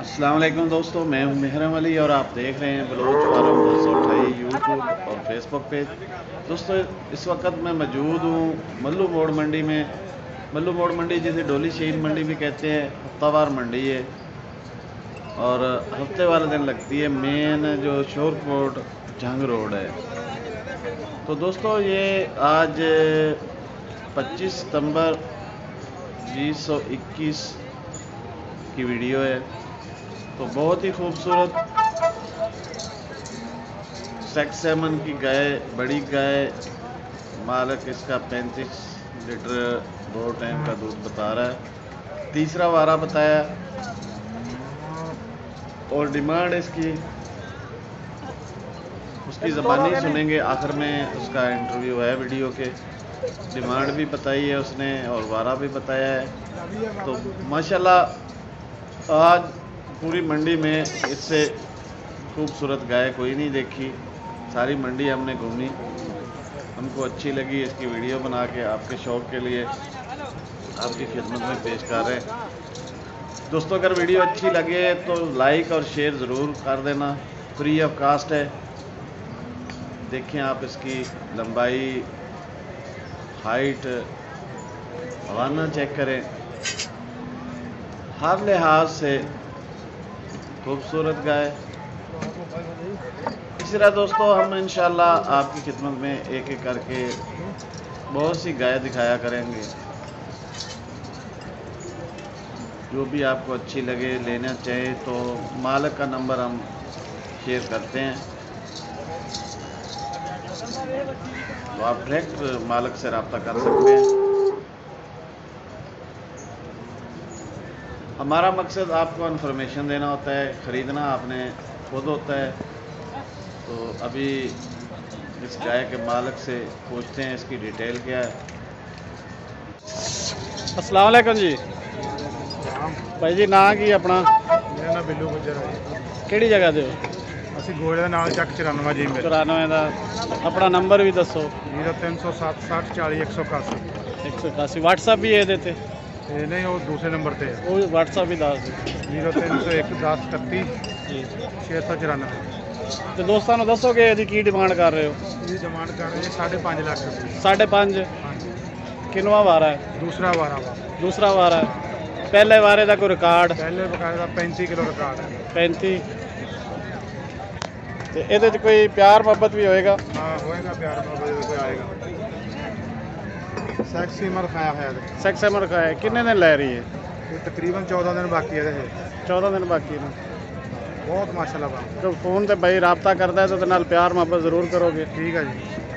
वालेकुम दोस्तों, मैं हूँ मेहरम अली और आप देख रहे हैं बलोच फारम दो सौ अठाई यूट्यूब और फेसबुक पेज दोस्तों, इस वक्त मैं मौजूद हूँ मल्लू मोड़ मंडी में। मल्लू मोड़ मंडी जिसे डोली शहीद मंडी भी कहते हैं, हफ्तावार मंडी है। और हफ़्ते वाले दिन लगती है मेन जो शोरकोट जंग रोड है। तो दोस्तों, ये आज 25 सितंबर 2021 की वीडियो है। तो बहुत ही खूबसूरत सेक्स सेमन की गाय बड़ी गाय मालक इसका 35 लीटर दो टाइम का दूध बता रहा है। तीसरा वारा बताया। और डिमांड इसकी उसकी ज़बानी सुनेंगे। आखिर में उसका इंटरव्यू है वीडियो के। डिमांड भी बताई है उसने और वारा भी बताया है। तो माशाल्लाह आज पूरी मंडी में इससे खूबसूरत गाय कोई नहीं देखी। सारी मंडी हमने घूमी। हमको अच्छी लगी इसकी वीडियो बना के आपके शौक़ के लिए, आपकी खिदमत में पेश कर रहे हैं। दोस्तों, अगर वीडियो अच्छी लगे तो लाइक और शेयर ज़रूर कर देना। फ्री ऑफ़ कास्ट है। देखें आप इसकी लंबाई हाइट हवाना चेक करें। हर लिहाज से खूबसूरत गाय। इसी तरह दोस्तों, हम इन आपकी खिदमत में एक एक करके बहुत सी गाय दिखाया करेंगे। जो भी आपको अच्छी लगे, लेना चाहे तो मालक का नंबर हम शेयर करते हैं। तो आप डायरेक्ट मालक से रबता कर सकते हैं। हमारा मकसद आपको इन्फॉर्मेशन देना होता है ख़रीदना आपने खुद होता है तो अभी इस गाय के मालक से पूछते हैं इसकी डिटेल क्या है अस्सलाम वालेकुम जी ਭਾਈ ਜੀ ਨਾਂ ਕੀ ਆਪਣਾ ਮੇਰਾ ਨਾਮ ਬਿੱਲੂ ਗੁੱਜਰ ਹੈ ਜੀ। ਕਿਹੜੀ ਜਗ੍ਹਾ ਤੇ ਹੋ ਅਸੀਂ ਗੋਲੇ ਦੇ ਨਾਲ ਚੱਕ 94 ਜੀ ਮੇਰੇ 94 ਦਾ ਆਪਣਾ ਨੰਬਰ ਵੀ ਦੱਸੋ 0307 60 40 181 181 WhatsApp ਵੀ ਇਹਦੇ ਤੇ ਤੇ ਨਹੀਂ ਉਹ ਦੂਸਰੇ ਨੰਬਰ ਤੇ ਹੈ। ਉਹ WhatsApp ਵੀ ਦੱਸ ਦਿਓ। 0301 10 31 ਜੀ। 694 ਤੇ ਦੋਸਤਾਂ ਨੂੰ ਦੱਸੋ ਕਿ ਇਹਦੀ ਕੀ ਡਿਮਾਂਡ ਕਰ ਰਹੇ ਹੋ? ਇਹ ਡਿਮਾਂਡ ਕਰ ਰਹੇ 5.5 ਲੱਖ ਰੁਪਏ। 5.5 ਹਾਂਜੀ। ਕਿੰਨਵਾ ਵਾਰਾ ਹੈ? ਦੂਸਰਾ ਵਾਰਾ ਵਾ। ਦੂਸਰਾ ਵਾਰਾ ਹੈ। ਪਹਿਲੇ ਵਾਰੇ ਦਾ ਕੋਈ ਰਿਕਾਰਡ ਪਹਿਲੇ ਬਕਾਇਦਾ 35 ਕਿਲੋ ਰਿਕਾਰਡ ਹੈ। 35 ਤੇ ਇਹਦੇ 'ਚ ਕੋਈ ਪਿਆਰ ਮੁਹੱਬਤ ਵੀ ਹੋਏਗਾ? ਹਾਂ ਹੋਏਗਾ ਪਿਆਰ ਨਾਲ ਜਦੋਂ ਕੋਈ ਆਏਗਾ। ਸੈਕਸੀ ਮਰ ਖਾਇਆ ਹੋਇਆ ਤੇ ਸੈਕਸ ਐਮਰ ਹੈ ਕਿੰਨੇ ਦਿਨ ਲੈ ਰਹੀ ਹੈ ਇਹ ਤਕਰੀਬਨ 14 ਦਿਨ ਬਾਕੀ ਹੈ ਇਹਦੇ 14 ਦਿਨ ਬਾਕੀ ਨੇ ਬਹੁਤ ਮਾਸ਼ਾਅੱਲਾ ਬਾ ਜੋ ਫੋਨ ਤੇ ਬਾਈ ਰਾਬਤਾ ਕਰਦਾ ਹੈ ਤਾਂ ਉਹਦੇ ਨਾਲ ਪਿਆਰ ਮੁਹੱਬਤ ਜ਼ਰੂਰ ਕਰੋਗੇ ਠੀਕ ਹੈ ਜੀ